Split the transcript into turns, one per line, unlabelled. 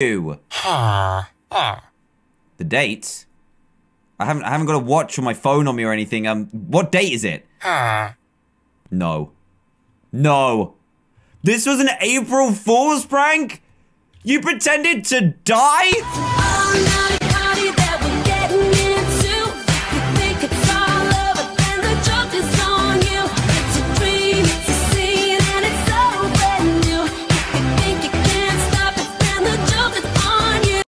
you. The date? I haven't I haven't got a watch or my phone on me or anything. Um what date is it? No. No. This was an April Fool's prank? You pretended to die?